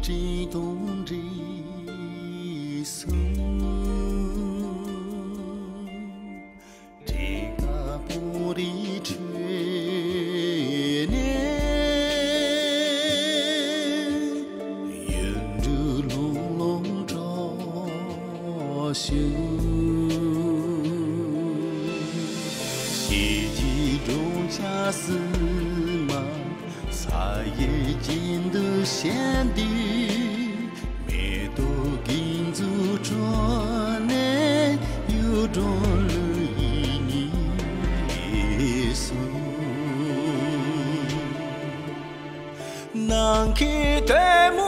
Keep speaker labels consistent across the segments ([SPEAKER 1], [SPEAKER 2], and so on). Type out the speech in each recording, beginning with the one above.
[SPEAKER 1] 只懂这送。这个不离缺 xuân, chỉ ca vui đi trên 贤弟，灭多金足转呢，又转了一年数。南开对目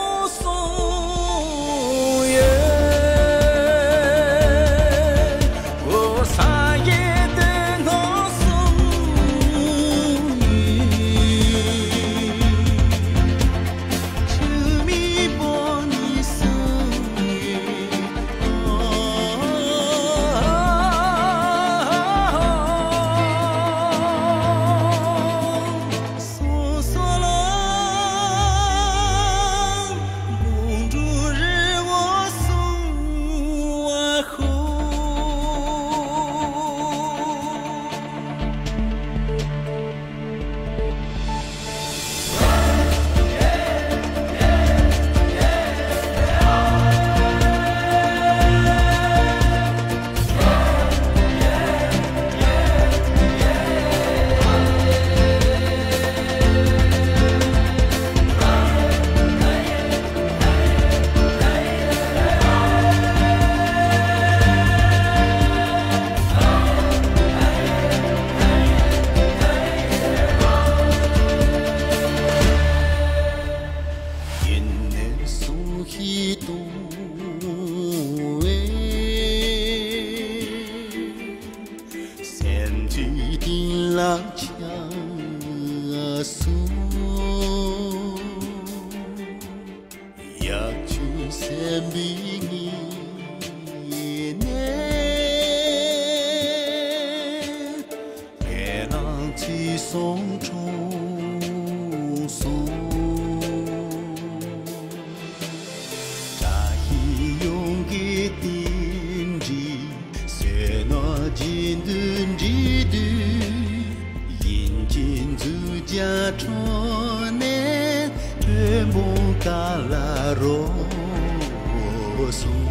[SPEAKER 1] Rasul Ya Çüsembi munca la rosu